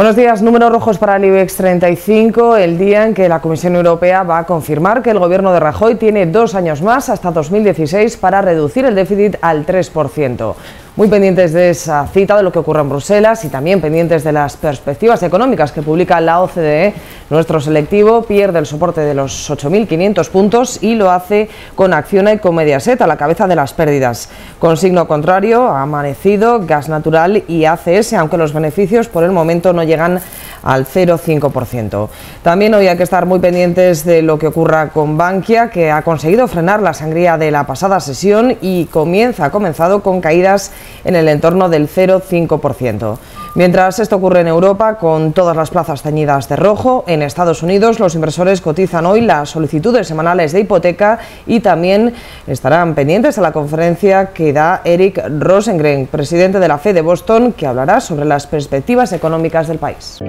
Buenos días, números rojos para el IBEX 35, el día en que la Comisión Europea va a confirmar que el gobierno de Rajoy tiene dos años más, hasta 2016, para reducir el déficit al 3%. Muy pendientes de esa cita, de lo que ocurre en Bruselas y también pendientes de las perspectivas económicas que publica la OCDE, nuestro selectivo pierde el soporte de los 8.500 puntos y lo hace con Acciona y con Mediaset a la cabeza de las pérdidas. Con signo contrario, ha amanecido Gas Natural y ACS, aunque los beneficios por el momento no llegan al 0,5%. También hoy hay que estar muy pendientes de lo que ocurra con Bankia, que ha conseguido frenar la sangría de la pasada sesión y comienza, ha comenzado con caídas en el entorno del 0,5%. Mientras esto ocurre en Europa, con todas las plazas teñidas de rojo, en Estados Unidos los inversores cotizan hoy las solicitudes semanales de hipoteca y también estarán pendientes a la conferencia que da Eric Rosengren, presidente de la Fed de Boston, que hablará sobre las perspectivas económicas del país.